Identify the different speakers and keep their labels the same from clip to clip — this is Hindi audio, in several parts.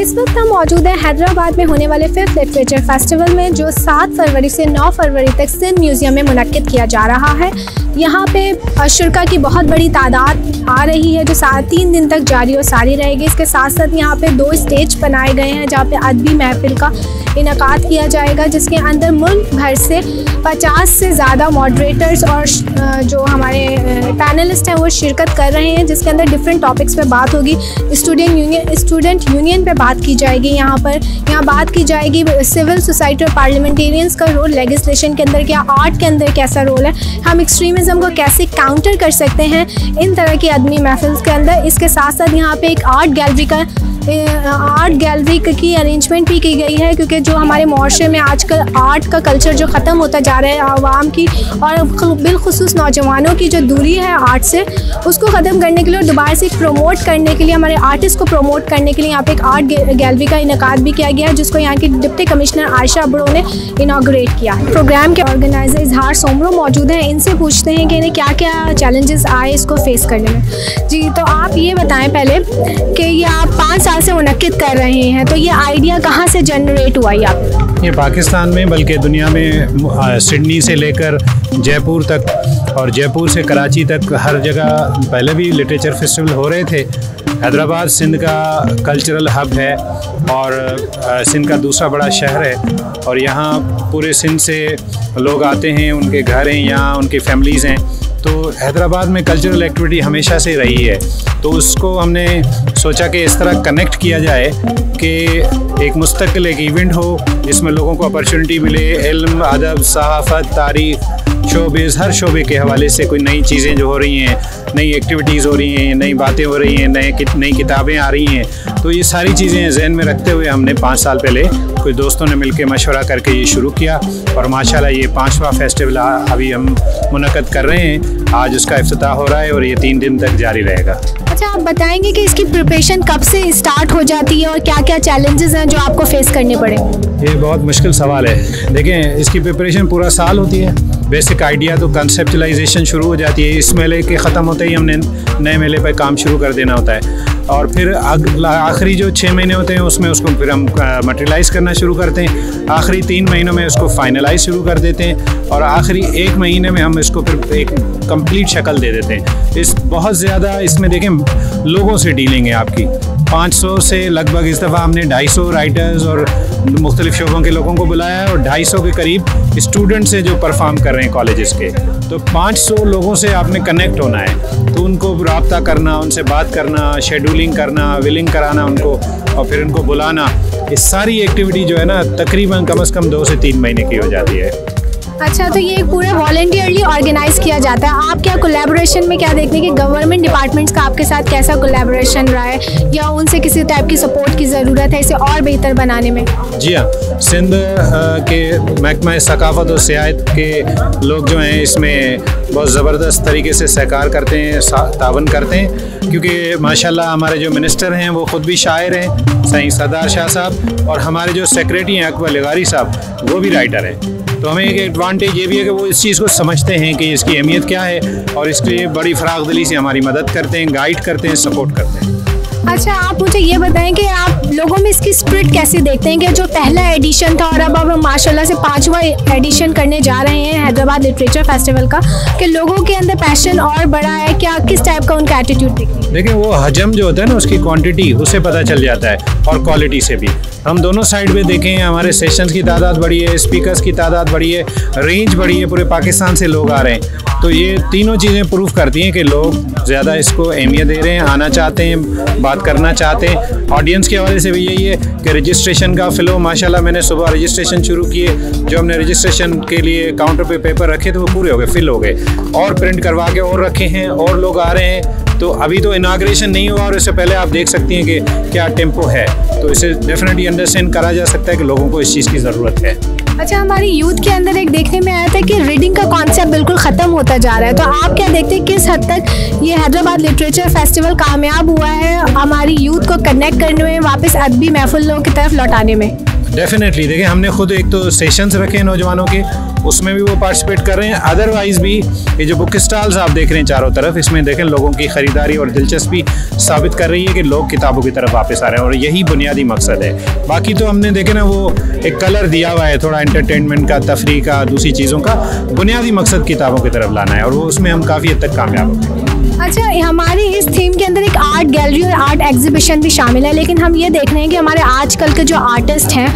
Speaker 1: इस वक्त हम मौजूद हैं हैदराबाद में होने वाले फिफ्थ लिटरेचर फेस्टिवल में, जो 7 फरवरी से 9 फरवरी तक सिंध म्यूज़ियम में मुनद किया जा रहा है। यहाँ पे शुरा की बहुत बड़ी तादाद आ रही है, जो सात तीन दिन तक जारी और सारी रहेगी। इसके साथ साथ यहाँ पे दो स्टेज बनाए गए हैं, जहाँ पे अदबी महफिल का इनका किया जाएगा, जिसके अंदर मुल्क भर से 50 से ज़्यादा मॉडरेटर्स और जो हमारे पैनलिस्ट हैं, वो शिरकत कर रहे हैं, जिसके अंदर डिफरेंट टॉपिक्स पे बात होगी। स्टूडेंट यूनियन स्टूडेंट यूनियन पे बात की जाएगी यहाँ पर। यहाँ बात की जाएगी सिविल सोसाइटी और पार्लियामेंटेरियंस का रोल लेगिस्लेशन के अंदर क्या आर्ट के अंदर कैसा रोल है। हम एक्सट्रीमिज़म को कैसे काउंटर कर सकते हैं इन तरह की आदमी महफिल के अंदर। इसके साथ साथ यहाँ पे एक आर्ट गैलरी का आर्ट गैलरी की अरेंजमेंट भी की गई है, क्योंकि जो हमारे माशरे में आजकल आर्ट का कल्चर जो ख़त्म होता जा रहा है, आवाम की और बिलखसूस नौजवानों की जो दूरी है आर्ट से, उसको ख़त्म करने के लिए और दोबारा से प्रमोट करने के लिए, हमारे आर्टिस्ट को प्रमोट करने के लिए यहाँ पे एक आर्ट गैलरी का इनका भी किया गया है, जिसको यहाँ की डिप्टी कमिश्नर आयशा अबड़ो ने इनाग्रेट किया प्रोग्राम के ऑर्गेनाइजर इजहार सोमरो मौजूद हैं, इनसे पूछते हैं कि इन्हें क्या क्या चैलेंजेस आए इसको फेस करने में। जी तो आप ये बताएँ पहले कि ये आप पाँच साल से मुनद कर रहे हैं। तो ये आइडिया कहाँ से जनरेट हुआ ये आप?
Speaker 2: ये पाकिस्तान में, बल्कि दुनिया में सिडनी से लेकर जयपुर तक और जयपुर से कराची तक हर जगह पहले भी लिटरेचर फेस्टिवल हो रहे थे। हैदराबाद सिंध का कल्चरल हब है और सिंध का दूसरा बड़ा शहर है और यहाँ पूरे सिंध से लोग आते हैं, उनके घर हैं, यहाँ उनकी फैमिलीज़ हैं। तो हैदराबाद में कल्चरल एक्टिविटी हमेशा से रही है। तो उसको हमने सोचा कि इस तरह कनेक्ट किया जाए कि एक मुस्तकिल, एक इवेंट हो, जिसमें लोगों को अपॉर्चुनिटी मिले, इल्म, अदब, सहाफ़त, तारीफ़ शोबेज़ हर शोबे के हवाले से कोई नई चीज़ें जो हो रही हैं, नई एक्टिविटीज़ हो रही हैं, नई बातें हो रही हैं, नए नई किताबें आ रही हैं तो ये सारी चीज़ें जहन में रखते हुए हमने पाँच साल पहले कुछ दोस्तों ने मिलकर मशवरा करके ये शुरू किया और माशाला ये पाँचवा फेस्टिवल अभी हम मुनद कर रहे हैं। आज उसका अफ्ताह हो रहा है और ये तीन दिन तक जारी रहेगा।
Speaker 1: अच्छा आप बताएँगे कि इसकी प्रिपरेशन कब से स्टार्ट हो जाती है और क्या क्या चैलेंजेस हैं जो आपको फेस करने पड़े?
Speaker 2: ये बहुत मुश्किल सवाल है। देखें, इसकी प्रिपरेशन पूरा साल होती है। बेसिक आइडिया तो कंसेप्टलाइजेशन शुरू हो जाती है। इस मेले के ख़त्म होते ही हमने नए मेले पर काम शुरू कर देना होता है। और फिर आखिरी जो छः महीने होते हैं, उसमें उसको फिर हम मटेरियलाइज़ करना शुरू करते हैं। आखिरी तीन महीनों में उसको फाइनलाइज शुरू कर देते हैं और आखिरी एक महीने में हम इसको फिर एक कंप्लीट शक्ल दे देते हैं। इस बहुत ज़्यादा इसमें देखें, लोगों से डीलिंग है आपकी। 500 से लगभग इस दफ़ा हमने 250 राइटर्स और मुख्तलिफ़ शोबों के लोगों को बुलाया है और 250 के करीब स्टूडेंट्स हैं जो परफॉर्म कर रहे हैं कॉलेजेस के। तो 500 लोगों से आपने कनेक्ट होना है। तो उनको रबता करना, उनसे बात करना शेड्यूलिंग करना विलिंग कराना उनको और फिर उनको बुलाना, ये सारी एक्टिविटी जो है ना, तकरीबन कम अज़ कम दो से तीन महीने की हो जाती है।
Speaker 1: अच्छा तो ये पूरे वॉल्टियरली ऑर्गेनाइज किया जाता है। आप क्या कोलेबोरेशन में क्या देखते हैं कि गवर्नमेंट डिपार्टमेंट्स का आपके साथ कैसा कोलेबोरेशन रहा है? या उनसे किसी टाइप की सपोर्ट की ज़रूरत है इसे और बेहतर बनाने में?
Speaker 2: जी हाँ सिंध के महकमा सकाफत और सियात के लोग जो हैं, इसमें बहुत ज़बरदस्त तरीके से सहकार करते हैं तावन करते हैं। क्योंकि माशाल्लाह हमारे जो मिनिस्टर हैं, वो ख़ुद भी शायर हैं सही सरदार शाह साहब, और हमारे जो सेक्रेटरी हैं, अकबर लगारी साहब, वो भी राइटर हैं। तो हमें एक एडवांटेज ये भी है कि वो इस चीज़ को समझते हैं कि इसकी अहमियत क्या है और इसके लिए बड़ी फ़राग दिली से हमारी मदद करते हैं गाइड करते हैं सपोर्ट करते हैं।
Speaker 1: अच्छा आप मुझे ये बताएँ कि आप लोगों में इसकी स्प्रिट कैसे देखते हैं कि जो पहला एडिशन था और अब अब माशाल्लाह से पांचवा एडिशन करने जा रहे हैं हैदराबाद लिटरेचर फेस्टिवल का, कि लोगों के अंदर पैशन और बड़ा है, क्या, किस टाइप का उनका एटीट्यूड
Speaker 2: देखिए वो हजम जो होता है ना, उसकी क्वांटिटी उससे पता चल जाता है और क्वालिटी से भी। हम दोनों साइड पे देखें, हमारे सेशंस की तादाद बढ़ी है स्पीकर्स की तादाद बढ़ी है रेंज बढ़ी है, पूरे पाकिस्तान से लोग आ रहे हैं। तो ये तीनों चीज़ें प्रूफ करती हैं कि लोग ज़्यादा इसको अहमियत दे रहे हैं, आना चाहते हैं, बात करना चाहते हैं। ऑडियंस के हवाले से भी यही है कि रजिस्ट्रेशन का फ़िलो माशाल्लाह मैंने सुबह रजिस्ट्रेशन शुरू किए, जो हमने रजिस्ट्रेशन के लिए काउंटर पे पेपर रखे थे, वो पूरे हो गए फिल हो गए। और प्रिंट करवा के और रखे हैं, और लोग आ रहे हैं। तो अभी तो इनाग्रेशन नहीं हुआ और इससे पहले आप देख सकती हैं कि क्या टेंपो है। तो इसे डेफिनेटली अंडरस्टैंड करा जा सकता है कि लोगों को इस चीज़ की ज़रूरत है।
Speaker 1: अच्छा हमारी यूथ के अंदर एक देखने में आया था कि रीडिंग का कॉन्सेप्ट बिल्कुल ख़त्म होता जा रहा है। तो आप क्या देखते हैं, किस हद तक ये हैदराबाद लिटरेचर फेस्टिवल कामयाब हुआ है हमारी यूथ को कनेक्ट करने में, वापस अदबी महफिलों की तरफ़ लौटाने में?
Speaker 2: डेफिनेटली देखिए, हमने खुद एक तो सेशंस रखे हैं नौजवानों के। उसमें भी वो पार्टिसिपेट कर रहे हैं। अदरवाइज़ भी ये जो बुक स्टॉल्स आप देख रहे हैं चारों तरफ़, इसमें देखें लोगों की ख़रीदारी और दिलचस्पी साबित कर रही है कि लोग किताबों की तरफ़ वापस आ रहे हैं और यही बुनियादी मकसद है। बाकी तो हमने देखे ना, वो एक कलर दिया हुआ है, थोड़ा इंटरटेनमेंट का, तफरी का, दूसरी चीज़ों का, बुनियादी मकसद किताबों की तरफ़ लाना है और वो उसमें हम काफ़ी हद तक कामयाब हो गए।
Speaker 1: अच्छा हमारी इस थीम के अंदर एक आर्ट गैलरी और आर्ट एग्जीबिशन भी शामिल है, लेकिन हम ये देख रहे हैं कि हमारे आजकल के जो आर्टिस्ट हैं,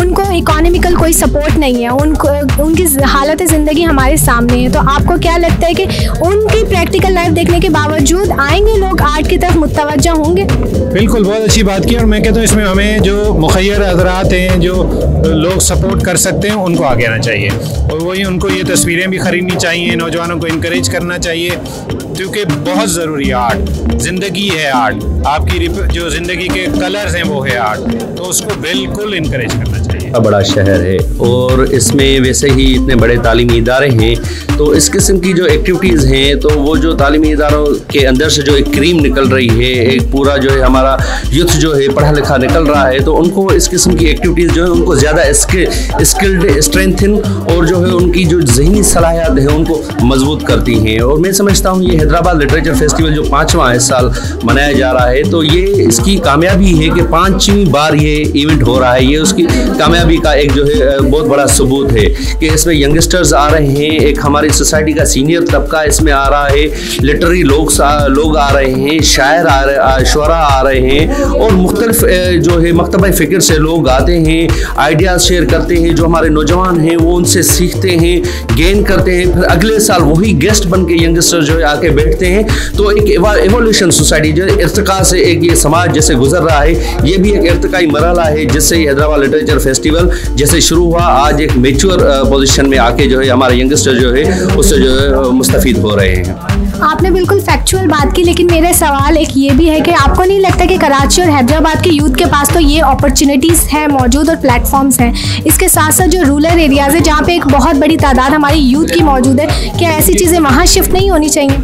Speaker 1: उनको इकोनॉमिकल कोई सपोर्ट नहीं है, उनको, उनकी हालत ज़िंदगी हमारे सामने है। तो आपको क्या लगता है कि उनकी प्रैक्टिकल लाइफ देखने के बावजूद आएँगे लोग आर्ट की तरफ़ मुतवजा होंगे?
Speaker 2: बिल्कुल, बहुत अच्छी बात की और मैं कहता हूँ, इसमें हमें जो मुखर हजरात हैं, जो लोग सपोर्ट कर सकते हैं, उनको आगे आना चाहिए। और वही उनको ये तस्वीरें भी ख़रीदनी चाहिए, नौजवानों को इनक्रेज करना चाहिए, क्योंकि बहुत ज़रूरी है आर्ट ज़िंदगी है आर्ट आपकी जो ज़िंदगी के कलर्स हैं, वो है आर्ट तो उसको बिल्कुल इनक्रेज करना चाहिए
Speaker 3: बड़ा शहर है और इसमें वैसे ही इतने बड़े तालीमी इदारे हैं तो इस किस्म की जो एक्टिविटीज़ हैं तो वो जो तालीमी इदारों के अंदर से जो एक क्रीम निकल रही है, एक पूरा जो है हमारा यूथ जो है पढ़ा लिखा निकल रहा है तो उनको इस किस्म की एक्टिविटीज़ जो है, उनको ज़्यादा स्किल्ड स्ट्रेंथन और जो है उनकी जो जहनी सलाहियत है, उनको मज़बूत करती हैं। और मैं समझता हूँ, ये हैदराबाद लिटरेचर फेस्टिवल जो पाँचवा इस साल मनाया जा रहा है तो ये इसकी कामयाबी है कि पाँचवीं बार ये इवेंट हो रहा है, ये उसकी कामयाबी का एक जो है बहुत बड़ा सबूत है कि इसमें यंगस्टर्स आ रहे हैं, एक हमारी सोसाइटी का सीनियर तबका इसमें आ रहा है लिटरी लोग लोग आ रहे हैं, शायर आ रहे शुरा आ रहे हैं, और मुख्तलिफ़ जो है, मकतबा फ़िक्र से लोग आते हैं, आइडियाज़ शेयर करते हैं, जो हमारे नौजवान हैं, वो उनसे सीखते हैं गेन करते हैं, फिर अगले साल वही गेस्ट बन के यंगस्टर जो है, आके बैठते हैं। तो एक एवोल्यूशन सोसाइटी जो इर्तका से एक ये समाज जैसे गुजर रहा है, ये भी एक इर्तकाई मरहला है, जिससे हैदराबाद लिटरेचर फेस्टिवल जैसे शुरू हुआ, आज एक मेच्योर पोजिशन में आके जो है, हमारे यंगस्टर जो है, उससे जो है मुस्तफ़ हो रहे हैं।
Speaker 1: आपने बिल्कुल फैक्चुअल बात की, लेकिन मेरे सवाल एक ये भी है कि आपको नहीं लगता कि कराची और हैदराबाद के यूथ के पास तो ये अपॉर्चुनिटीज़ हैं, मौजूद और प्लेटफॉर्म्स हैं? इसके साथ साथ जो रूरल एरियाज़ है, जहाँ पे एक बहुत बड़ी तादाद हमारी यूथ की मौजूद है, क्या ऐसी चीज़ें वहाँ शिफ्ट नहीं होनी चाहिए?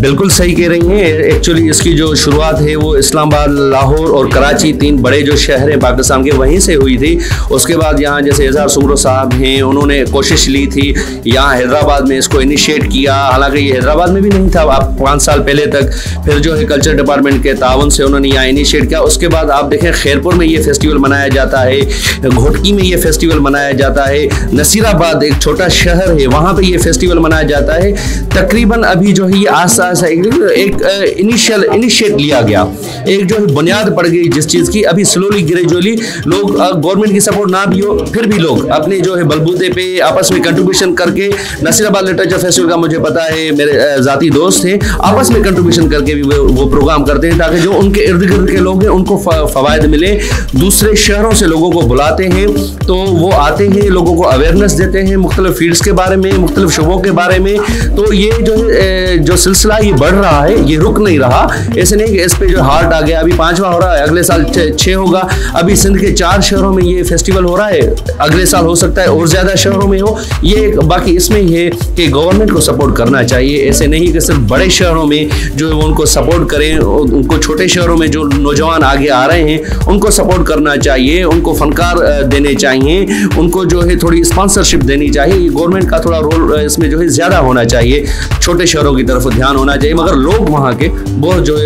Speaker 3: बिल्कुल सही कह रही हैं। एक्चुअली इसकी जो शुरुआत है, वो इस्लामाबाद, लाहौर और कराची, तीन बड़े जो शहर हैं, पाकिस्तान के, वहीं से हुई थी। उसके बाद यहाँ जैसे एजाज सुमरो साहब हैं, उन्होंने कोशिश ली थी, यहाँ हैदराबाद में इसको इनिशिएट किया। हालाँकि ये हैदराबाद में भी नहीं था। आप पाँच साल पहले तक फिर जो है कल्चर डिपार्टमेंट के ताउन से उन्होंने यहाँ इनिशिएट किया। उसके बाद आप देखें, खैरपुर में ये फेस्टिवल मनाया जाता है, घोटकी में ये फेस्टिवल मनाया जाता है, नसीराबाद एक छोटा शहर है, वहाँ पर ये फेस्टिवल मनाया जाता है। तकरीबन अभी जो है ये आस आस एक इनिशियल इनिशिएट लिया गया। एक जो है बुनियाद पड़ गई जिस चीज़ की, अभी स्लोली ग्रेजुअली लोग गवर्नमेंट की सपोर्ट ना भी हो, फिर भी लोग अपने जो है बलबूते पे आपस में कंट्रीब्यूशन करके नसीराबाद लिटरेचर फेस्टिवल का मुझे पता है, मेरे जाती दोस्त हैं आपस में कंट्रीब्यूशन करके भी वो प्रोग्राम करते हैं ताकि जो उनके इर्द गिर्द के लोग हैं, उनको फ़वाद मिले। दूसरे शहरों से लोगों को बुलाते हैं तो वो आते हैं, लोगों को अवेयरनेस देते हैं मुख्तलिफ़ फील्ड्स के बारे में, मुख्तलिफ़ शुबों के बारे में। तो ये जो है जो सिलसिला ये बढ़ रहा है, ये रुक नहीं रहा। ऐसे नहीं कि इस पर जो हार्ट आ गया, अभी पाँचवा हो रहा है, अगले साल छः होगा। अभी सिंध के चार शहरों में ये फेस्टिवल हो रहा है, अगले साल हो सकता है और ज़्यादा शहरों में हो। ये बाकी इसमें ही है कि गवर्नमेंट को सपोर्ट करना चाहिए। ऐसे नहीं कि सिर्फ़ बड़े शहरों में जो उनको सपोर्ट करें उनको छोटे शहरों में जो नौजवान आगे आ रहे हैं उनको सपोर्ट करना चाहिए उनको फनकार देने चाहिए उनको जो है थोड़ी स्पॉन्सरशिप देनी चाहिए गवर्नमेंट का थोड़ा रोल इसमें जो है ज़्यादा होना चाहिए छोटे शहरों की तरफ़ ध्यान होना चाहिए मगर लोग वहाँ के बहुत जो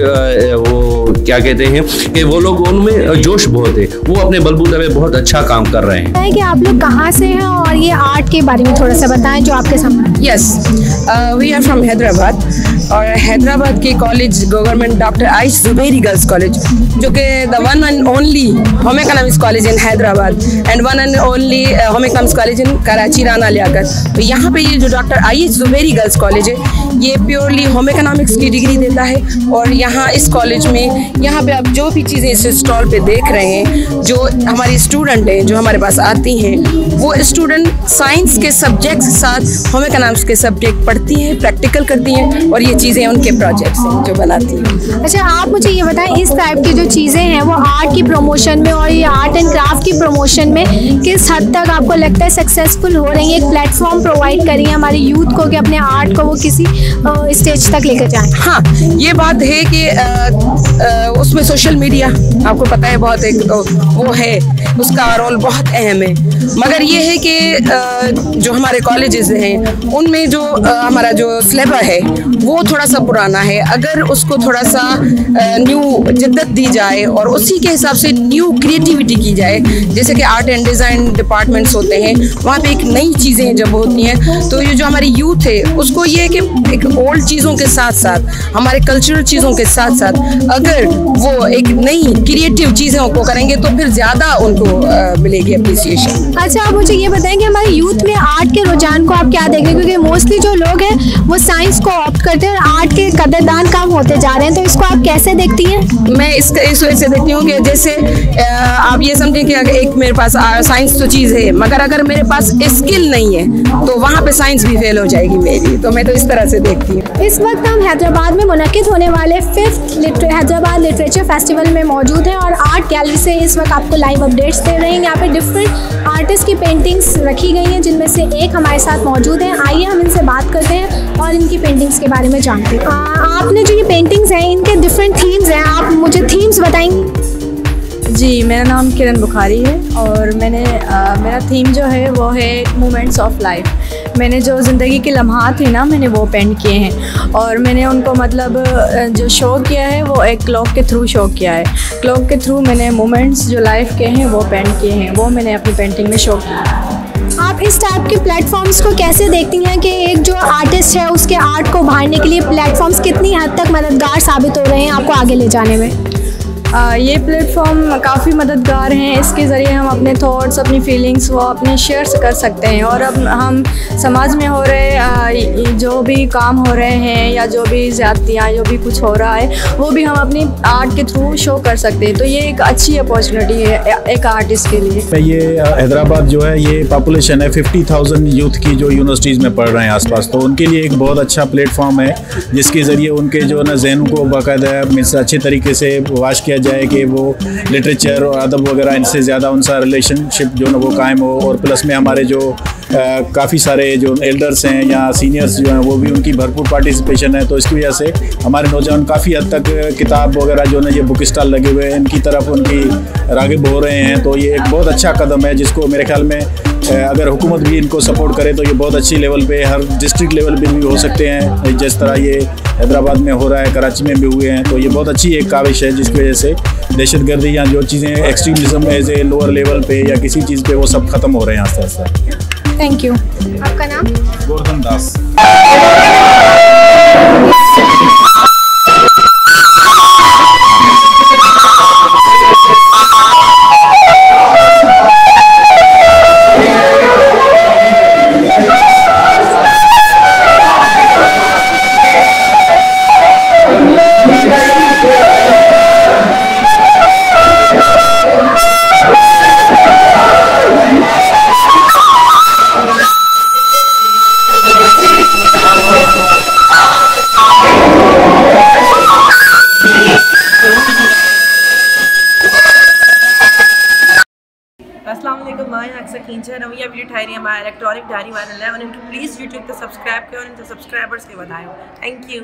Speaker 3: वो क्या कहते हैं कि वो लोग उनमें जोश बहुत है वो अपने बलबूते में बहुत अच्छा काम कर रहे हैं।
Speaker 1: कि आप लोग कहाँ से हैं और ये आर्ट के बारे में थोड़ा सा बताएँ जो आपके सामने।
Speaker 4: Yes we are from Hyderabad और हैदराबाद की college government doctor Aisha Zuberi girls college जो कि the one and only home economics college in Hyderabad and one and only home economics college in Karachi Rana Liaquat तो यहाँ पे ये जो doctor Aisha Zuberi girls college है ये प्योरली होम इकोनॉमिक्स की डिग्री देता है और यहाँ इस कॉलेज में यहाँ पे आप जो भी चीज़ें इस स्टॉल पे देख रहे हैं, जो हमारी स्टूडेंट हैं, जो हमारे पास आती हैं, वो स्टूडेंट साइंस के सब्जेक्ट के साथ होम इकोनॉमिक्स के सब्जेक्ट पढ़ती हैं प्रैक्टिकल करती हैं और ये चीज़ें उनके प्रोजेक्ट्स हैं जो बनाती हैं।
Speaker 1: अच्छा आप मुझे ये बताएँ, इस टाइप की जो चीज़ें हैं, वो आर्ट की प्रमोशन में और ये आर्ट एंड क्राफ्ट की प्रमोशन में किस हद तक आपको लगता है सक्सेसफुल हो रही है? एक प्लेटफॉर्म प्रोवाइड करी है हमारे यूथ को कि अपने आर्ट को वो किसी स्टेज तक लेकर जाएँ।
Speaker 4: हाँ ये बात है कि उसमें सोशल मीडिया आपको पता है बहुत एक वो है, उसका रोल बहुत अहम है। मगर ये है कि जो हमारे कॉलेजेस हैं, उनमें जो हमारा जो स्लेबर है, वो थोड़ा सा पुराना है। अगर उसको थोड़ा सा न्यू जिद्दत दी जाए और उसी के हिसाब से न्यू क्रिएटिविटी की जाए, जैसे कि आर्ट एंड डिज़ाइन डिपार्टमेंट्स होते हैं, वहाँ पे एक नई चीज़ें जब होती हैं तो ये जो हमारी यूथ है, उसको ये है कि एक ओल्ड चीज़ों के साथ साथ हमारे कल्चरल चीज़ों के साथ साथ अगर वो एक नई क्रिएटिव चीज़ों को करेंगे तो फिर ज़्यादा उनको मिलेगी अप्रिसिएशन
Speaker 1: अच्छा आप मुझे ये बताएँ कि हमारे यूथ में आर्ट के रुझान को आप क्या देख रहे हैं? क्योंकि मोस्टली जो लोग हैं वो साइंस को ऑप्ट करते हैं और आर्ट के कदरदान कम होते जा रहे हैं। तो इसको आप कैसे देखती हैं?
Speaker 4: मैं इस इस वजह से देखती हूँ कि जैसे आप ये समझें कि अगर एक मेरे पास साइंस तो चीज़ है मगर अगर मेरे पास स्किल नहीं है तो वहाँ पे साइंस भी फेल हो जाएगी मेरी। तो मैं तो इस तरह से देखती हूँ।
Speaker 1: इस वक्त हम हैदराबाद में मुनद होने वाले फिफ्थ हैदराबाद लिटरेचर फेस्टिवल में मौजूद हैं और आर्ट गैलरी से इस वक्त आपको लाइव अपडेट्स दे रहे हैं। यहाँ पे डिफरेंट आर्टिस्ट की पेंटिंग्स रखी गई हैं जिनमें से एक हमारे साथ मौजूद है। आइए हम इनसे बात करते हैं और इनकी पेंटिंग्स के बारे में जानते हैं। आपने जो ये पेंटिंग्स हैं इनके डिफरेंट थीम्स हैं। आप मुझे थीम्स बताएँगे
Speaker 5: जी मेरा नाम किरण बुखारी है और मैंने आ, मेरा थीम जो है वो है मोमेंट्स ऑफ़ लाइफ मैंने जो ज़िंदगी के लम्हा थे ना, मैंने वो पेंट किए हैं। और मैंने उनको मतलब जो शो किया है, वो एक क्लॉक के थ्रू शो किया है। क्लॉक के थ्रू मैंने मोमेंट्स जो लाइफ के हैं, वो पेंट किए हैं। वो मैंने अपनी पेंटिंग में शो किया।
Speaker 1: आप इस टाइप के प्लेटफॉर्म्स को कैसे देखती हैं कि एक जो आर्टिस्ट है, उसके आर्ट को उभारने के लिए प्लेटफॉर्म्स कितनी हद तक मददगार साबित हो रहे हैं आपको आगे ले जाने में?
Speaker 5: ये प्लेटफॉर्म काफ़ी मददगार हैं। इसके ज़रिए हम अपने थॉट्स अपनी फीलिंग्स वो अपने शेयर कर सकते हैं। और अब हम समाज में हो रहे जो भी काम हो रहे हैं या जो भी ज़्यादतियाँ जो भी कुछ हो रहा है, वो भी हम अपनी आर्ट के थ्रू शो कर सकते हैं। तो ये एक अच्छी अपॉर्चुनिटी है, एक आर्टिस्ट के लिए।
Speaker 6: ये हैदराबाद जो है, ये पॉपुलेशन है फिफ्टी थाउज़ेंड यूथ की जो यूनिवर्सिटीज़ में पढ़ रहे हैं आसपास। तो उनके लिए एक बहुत अच्छा प्लेटफॉर्म है, जिसके ज़रिए उनके जो है ना, जहन को बाकायदा अच्छे तरीके से वाश किया जाए कि वो लिटरेचर और अदब वगैरह इनसे ज़्यादा उनका रिलेशनशिप जो ना वो कायम हो और प्लस में हमारे जो काफ़ी सारे जो एल्डर्स हैं या सीनियर्स जो हैं, वो भी उनकी भरपूर पार्टिसिपेशन है। तो इसकी वजह से हमारे नौजवान काफ़ी हद तक किताब वगैरह जो है ये बुक स्टॉल लगे हुए हैं। इनकी तरफ़ उनकी रागब हो रहे हैं। तो ये एक बहुत अच्छा कदम है जिसको मेरे ख्याल में अगर हुकूमत भी इनको सपोर्ट करे तो ये बहुत अच्छी लेवल पे हर डिस्ट्रिक्ट लेवल पे भी हो सकते हैं। जिस तरह ये हैदराबाद में हो रहा है, कराची में भी हुए हैं तो ये बहुत अच्छी एक काविश है जिसकी वजह से दहशत गर्दी या जो चीज़ें extremism as a lower level पे या किसी चीज़ पे वो सब ख़त्म हो रहे हैं आस्ते आस्ते
Speaker 1: थैंक यू आपका नाम?
Speaker 6: गोवर्धन दास।
Speaker 7: हमारा इलेक्ट्रॉनिक डायरी वाला है उन्हें प्लीज़ यूट्यूब पे सब्सक्राइब करें और इन सब्सक्राइबर्स के बताएँ थैंक यू